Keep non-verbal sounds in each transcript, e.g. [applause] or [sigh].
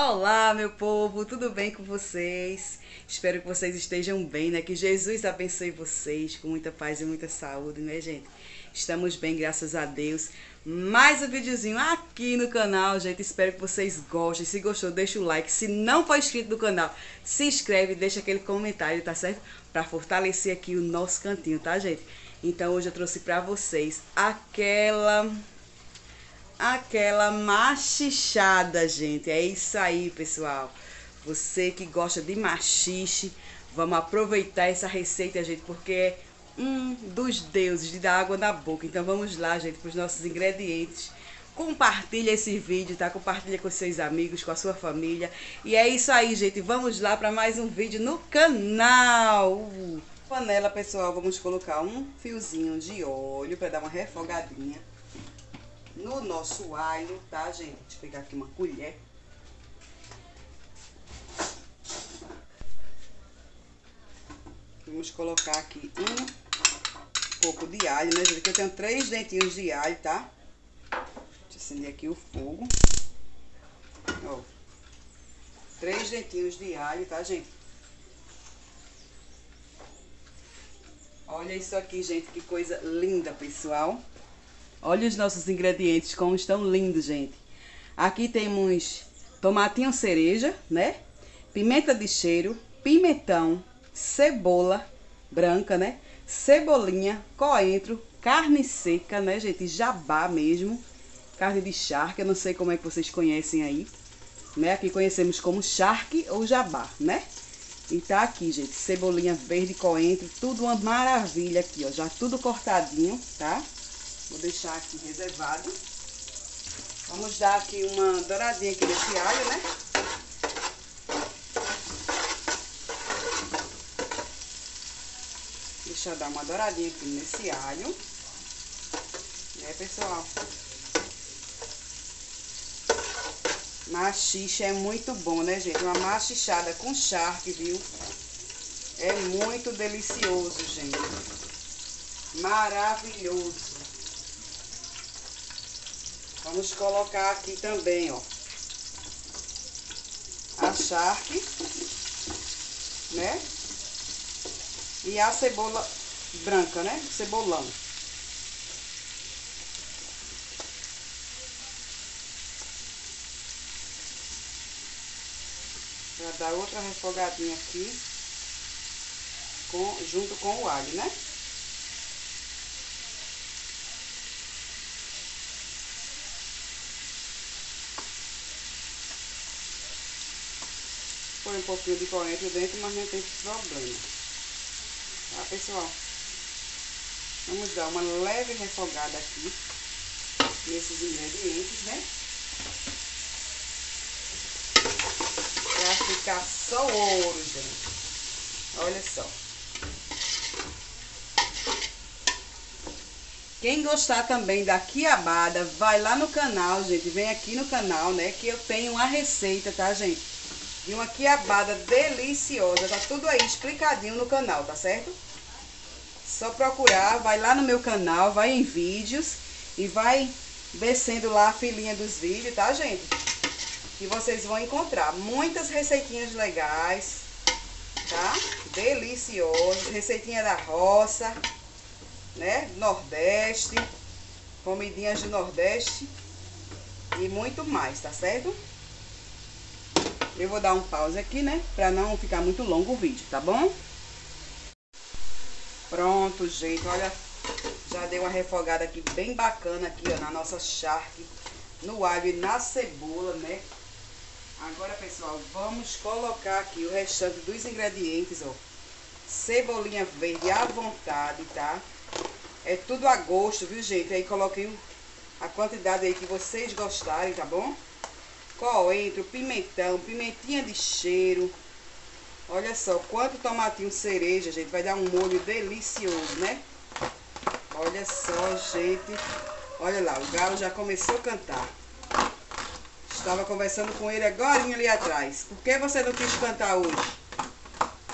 Olá, meu povo, tudo bem com vocês? Espero que vocês estejam bem, né? Que Jesus abençoe vocês com muita paz e muita saúde, né, gente? Estamos bem, graças a Deus. Mais um videozinho aqui no canal, gente. Espero que vocês gostem. Se gostou, deixa o like. Se não for inscrito no canal, se inscreve e deixa aquele comentário, tá certo? Para fortalecer aqui o nosso cantinho, tá, gente? Então hoje eu trouxe para vocês aquela aquela machichada, gente. É isso aí, pessoal. Você que gosta de machixe, vamos aproveitar essa receita, gente, porque é um dos deuses de dar água na boca. Então vamos lá, gente, para os nossos ingredientes. Compartilha esse vídeo, tá? Compartilha com seus amigos, com a sua família. E é isso aí, gente. Vamos lá para mais um vídeo no canal. Panela, pessoal, vamos colocar um fiozinho de óleo para dar uma refogadinha no nosso alho, tá, gente? Deixa eu pegar aqui uma colher. Vamos colocar aqui um pouco de alho, né, gente? Aqui eu tenho três dentinhos de alho, tá? Deixa eu acender aqui o fogo. Ó. Três dentinhos de alho, tá, gente? Olha isso aqui, gente, que coisa linda, pessoal. Olha os nossos ingredientes, como estão lindos, gente. Aqui temos tomatinho cereja, né? Pimenta de cheiro, pimentão, cebola branca, né? Cebolinha, coentro, carne seca, né, gente? Jabá mesmo. Carne de charque, eu não sei como é que vocês conhecem aí. Né? Aqui conhecemos como charque ou jabá, né? E tá aqui, gente, cebolinha verde, coentro, tudo uma maravilha aqui, ó. Já tudo cortadinho, tá? Vou deixar aqui reservado. Vamos dar aqui uma douradinha aqui nesse alho, né? Deixa eu dar uma douradinha aqui nesse alho. Né, pessoal? Machixe é muito bom, né, gente? Uma machichada com charque, viu? É muito delicioso, gente. Maravilhoso. Vamos colocar aqui também, ó. A charque, né? E a cebola branca, né? Cebolão. Pra dar outra refogadinha aqui, com, junto com o alho, né? Pouquinho de coentro dentro, mas não tem problema. Tá, pessoal? Vamos dar uma leve refogada aqui nesses ingredientes, né? Pra ficar só ouro, gente. Olha só. Quem gostar também da quiabada, vai lá no canal, gente. Vem aqui no canal, né? Que eu tenho uma receita, tá, gente? E uma quiabada deliciosa. Tá tudo aí explicadinho no canal, tá certo? Só procurar, vai lá no meu canal, vai em vídeos e vai descendo lá a filinha dos vídeos, tá, gente? Que vocês vão encontrar muitas receitinhas legais, tá? Deliciosas, receitinha da roça, né? Nordeste, comidinhas do Nordeste e muito mais, tá certo? Eu vou dar um pause aqui, né? Pra não ficar muito longo o vídeo, tá bom? Pronto, gente. Olha, já deu uma refogada aqui bem bacana aqui, ó, na nossa charque. No alho e na cebola, né? Agora, pessoal, vamos colocar aqui o restante dos ingredientes, ó. Cebolinha verde à vontade, tá? É tudo a gosto, viu, gente? Aí coloquei a quantidade aí que vocês gostarem, tá bom? Coentro, pimentão, pimentinha de cheiro. Olha só, quanto tomatinho cereja, gente. Vai dar um molho delicioso, né? Olha só, gente. Olha lá, o galo já começou a cantar. Estava conversando com ele agora ali atrás. Por que você não quis cantar hoje?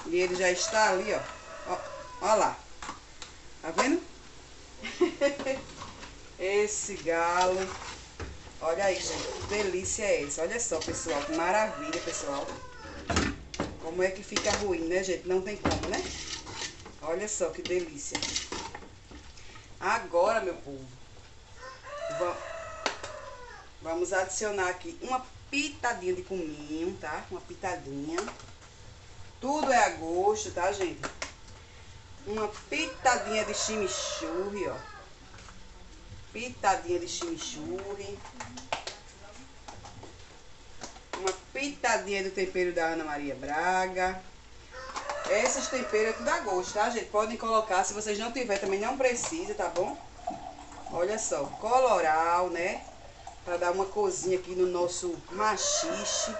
E ele já está ali, ó. Ó, ó lá. Tá vendo? [laughs] Esse galo Olha aí, gente, que delícia é essa. Olha só, pessoal, que maravilha, pessoal. Como é que fica ruim, né, gente? Não tem como, né? Olha só que delícia. Agora, meu povo, vamos adicionar aqui uma pitadinha de cominho, tá? Uma pitadinha. Tudo é a gosto, tá, gente? Uma pitadinha de chimichurri, ó. Pitadinha de chimichurri. Uma pitadinha do tempero da Ana Maria Braga. Esses temperos é tudo a gosto, tá, gente? Podem colocar, se vocês não tiver, também não precisa, tá bom? Olha só, coloral, né? Pra dar uma cozinha aqui no nosso machixe.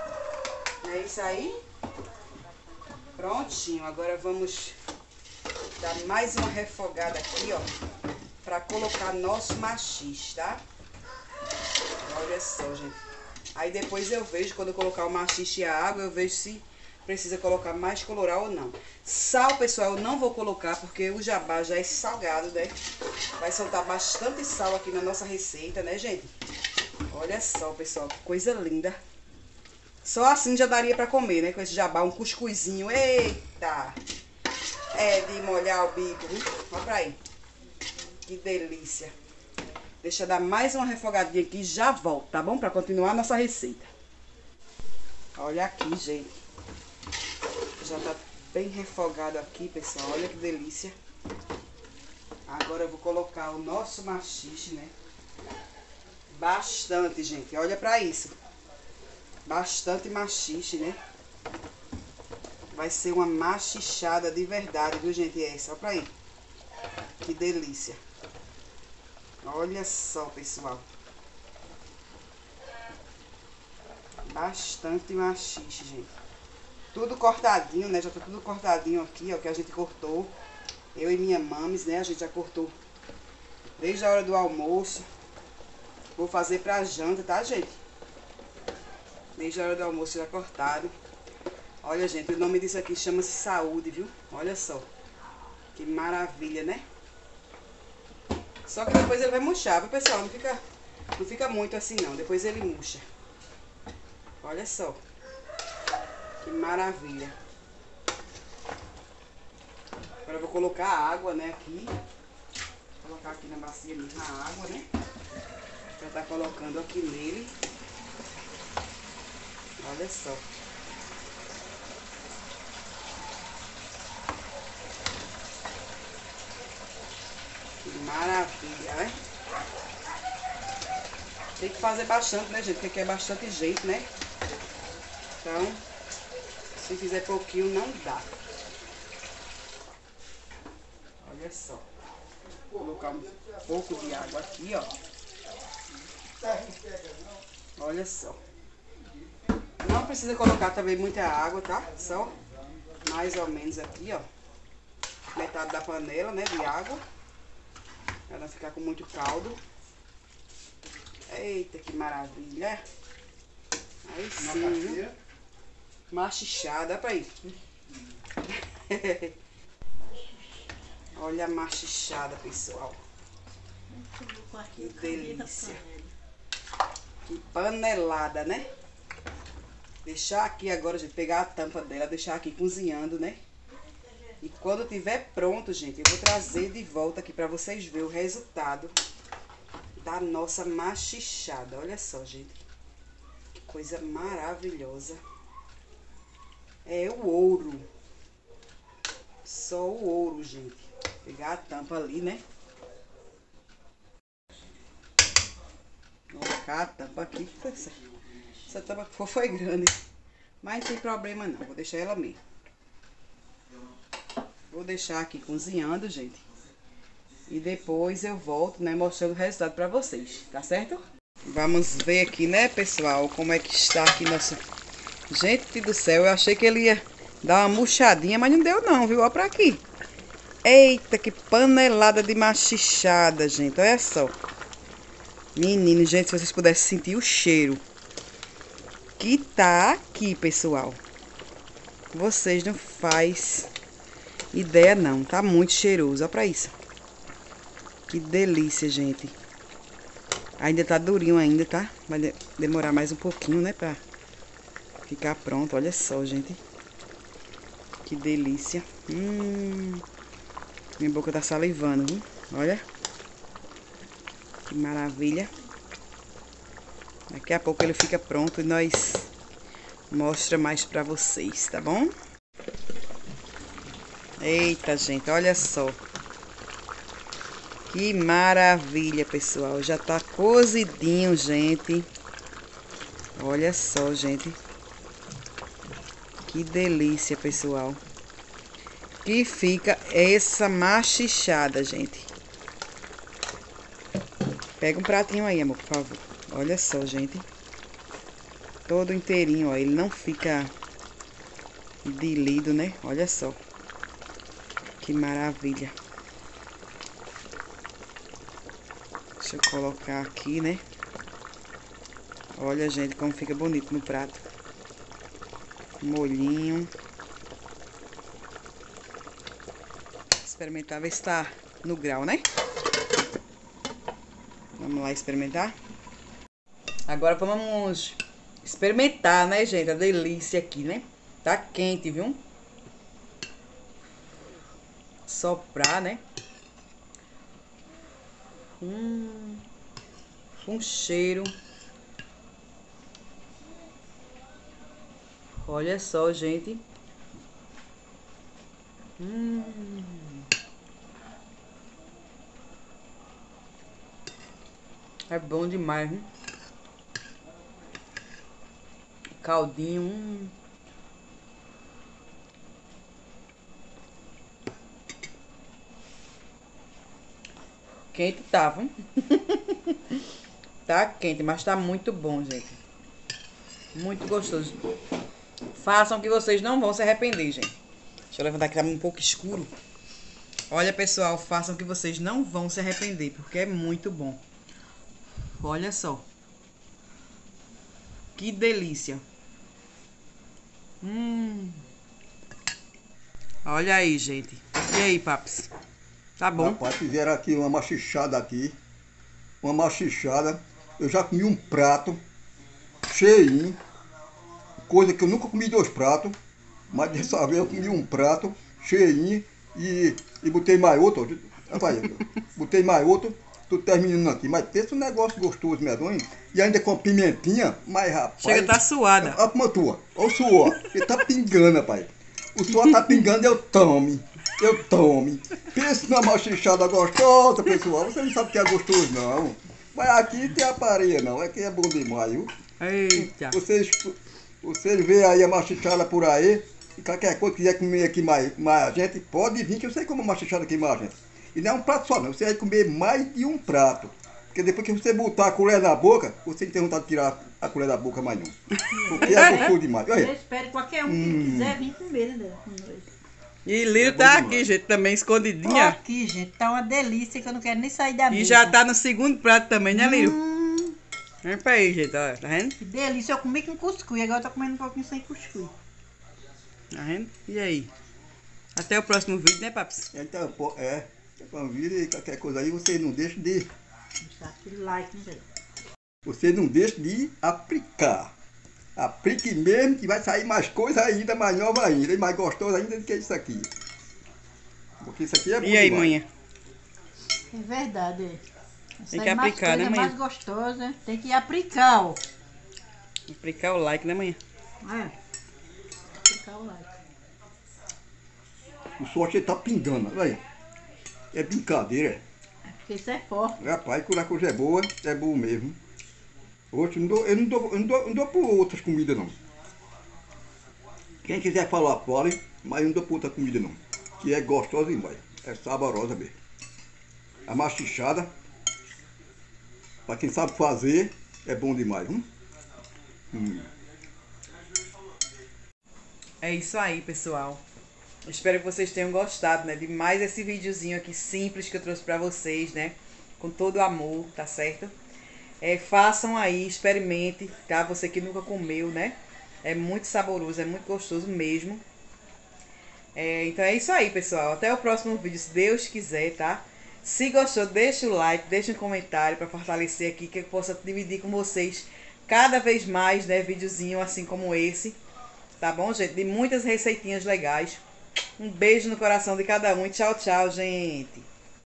Não é isso aí? Prontinho. Agora vamos dar mais uma refogada aqui, ó. Pra colocar nosso machixe, tá? Olha só, gente. Aí depois eu vejo, quando eu colocar o machixe e a água, eu vejo se precisa colocar mais coloral ou não. Sal, pessoal, eu não vou colocar porque o jabá já é salgado, né? Vai soltar bastante sal aqui na nossa receita, né, gente? Olha só, pessoal, que coisa linda. Só assim já daria pra comer, né? Com esse jabá, um cuscuzinho. Eita! É de molhar o bico, viu? Olha pra aí. Que delícia. Deixa eu dar mais uma refogadinha aqui e já volto, tá bom? Pra continuar a nossa receita. Olha aqui, gente. Já tá bem refogado aqui, pessoal. Olha que delícia. Agora eu vou colocar o nosso machixe, né? Bastante, gente. Olha pra isso. Bastante machixe, né? Vai ser uma machichada de verdade, viu, gente? Essa, olha pra aí. Que delícia. Olha só, pessoal. Bastante machixe, gente. Tudo cortadinho, né? Já tá tudo cortadinho aqui, ó, que a gente cortou. Eu e minha mames, né? A gente já cortou desde a hora do almoço. Vou fazer pra janta, tá, gente? Desde a hora do almoço já cortado. Olha, gente, o nome disso aqui chama-se saúde, viu? Olha só. Que maravilha, né? Só que depois ele vai murchar, viu, pessoal? Não fica, não fica muito assim, não. Depois ele murcha. Olha só. Que maravilha. Agora eu vou colocar a água, né, aqui. Vou colocar aqui na bacia mesmo a água, né? Já tá colocando aqui nele. Olha só. Maravilha, né? Tem que fazer bastante, né, gente? Porque aqui é bastante gente, né? Então, se fizer pouquinho, não dá. Olha só. Vou colocar um pouco de água aqui, ó. Olha só. Não precisa colocar também muita água, tá? Só mais ou menos aqui, ó. Metade da panela, né, de água. Pra não ficar com muito caldo. Eita, que maravilha. Aí sim. Machichada, pra aí. [laughs] olha a machichada, pessoal. Que delícia. Que panelada, né? Deixar aqui agora, gente, pegar a tampa dela, deixar aqui cozinhando, né? E quando tiver pronto, gente, eu vou trazer de volta aqui pra vocês verem o resultado da nossa machichada. Olha só, gente. Que coisa maravilhosa. É o ouro. Só o ouro, gente. Pegar a tampa ali, né? Colocar a tampa aqui. Essa tampa que for foi grande. Mas não tem problema não. Vou deixar ela mesmo. Vou deixar aqui cozinhando, gente. E depois eu volto, né, mostrando o resultado pra vocês, tá certo? Vamos ver aqui, né, pessoal, como é que está aqui nosso Gente do céu, eu achei que ele ia dar uma murchadinha, mas não deu não, viu? Olha pra aqui. Eita, que panelada de machichada, gente. Olha só. Menino, gente, se vocês pudessem sentir o cheiro que tá aqui, pessoal. Vocês não faz ideia não. Tá muito cheiroso. Olha pra isso. Que delícia, gente. Ainda tá durinho ainda, tá? Vai de demorar mais um pouquinho, né? Pra ficar pronto. Olha só, gente. Que delícia. Hum. Minha boca tá salivando, viu? Olha. Que maravilha. Daqui a pouco ele fica pronto e nós mostra mais pra vocês, tá bom? Eita, gente, olha só. Que maravilha, pessoal. Já tá cozidinho, gente. Olha só, gente. Que delícia, pessoal. Que fica essa machichada, gente. Pega um pratinho aí, amor, por favor. Olha só, gente. Todo inteirinho, ó. Ele não fica dilido, né? Olha só. Que maravilha. Deixa eu colocar aqui, né? Olha, gente, como fica bonito no prato. Molhinho. Experimentar, ver se tá no grau, né? Vamos lá experimentar. Agora vamos experimentar, né, gente? A delícia aqui, né? Tá quente, viu? Soprar, né? Hum, um cheiro. Olha só, gente. Hum. É bom demais, hein? Caldinho. Hum. Quente tava. [laughs] tá quente, mas tá muito bom, gente. Muito gostoso. Façam que vocês não vão se arrepender, gente. Deixa eu levantar aqui, tá um pouco escuro. Olha, pessoal, façam que vocês não vão se arrepender, porque é muito bom. Olha só. Que delícia. Hum. Olha aí, gente. E aí, paps? Tá bom. Rapaz, fizeram aqui uma machichada aqui. Uma machichada. Eu já comi um prato cheinho. Coisa que eu nunca comi dois pratos. Mas dessa vez eu comi um prato cheinho e, e botei mais outro. Rapaz, [laughs] botei mais outro. Tô terminando aqui. Mas pensa um negócio gostoso, medonho. E ainda com pimentinha. Mas rapaz. Chega tá suada. Olha como tua. Olha o suor. Ele tá pingando, rapaz. O suor tá pingando, eu tome eu tome. Pense numa machichada gostosa, pessoal. Você não sabe que é gostoso, não. Mas aqui tem a pareia, não. Aqui é bom demais, viu? Eita. Vocês, vocês veem aí a machichada por aí. E qualquer coisa que quiser comer aqui mais, mais gente, pode vir, que eu sei como machichada aqui mais gente. E não é um prato só, não. Você vai comer mais de um prato. Porque depois que você botar a colher na boca, você não tem vontade de tirar a colher da boca mais não. Porque é [laughs] gostoso demais. Olha. Eu espero qualquer um que hum. quiser vir comer, né? E Lírio é tá aqui, gente, também escondidinha. Tô aqui, gente, tá uma delícia que eu não quero nem sair da mesa. E já tá no segundo prato também, né, Lírio? Hum. Vem pra aí, gente, ó, tá vendo? Que delícia, eu comi com cuscuz, agora eu tô comendo um pouquinho sem cuscuz. Tá vendo? E aí? Até o próximo vídeo, né, Paps? Então, é, é vídeo e qualquer coisa aí, você não deixa de... Deixar aquele like, né, gente? Você não deixa de aplicar. Aplique mesmo que vai sair mais coisa ainda, mais nova ainda, e mais gostosa ainda do que isso aqui. Porque isso aqui é bom E aí, manhã? É verdade. Tem que aplicar, né, manhã? mais gostosa. Tem que aplicar, ó. Aplicar o like, né, manhã? É. Aplicar o like. O sorte tá pingando, olha aí. É brincadeira. É porque isso é forte. Rapaz, quando a coisa é boa, é bom mesmo. Não dou, eu não dou, não dou, não dou por outras comidas não. Quem quiser falar pode, mas eu não dou por outra comida não. Que é gostosa demais. É saborosa mesmo. A machichada, para quem sabe fazer, é bom demais. Hum? Hum. É isso aí, pessoal. Espero que vocês tenham gostado, né? De mais esse videozinho aqui simples que eu trouxe pra vocês, né? Com todo o amor, tá certo? É, façam aí, experimente, tá? Você que nunca comeu, né? É muito saboroso, é muito gostoso mesmo. É, então é isso aí, pessoal. Até o próximo vídeo, se Deus quiser, tá? Se gostou, deixa o like, deixa um comentário para fortalecer aqui, que eu possa dividir com vocês cada vez mais, né, videozinho assim como esse. Tá bom, gente? De muitas receitinhas legais. Um beijo no coração de cada um tchau, tchau, gente.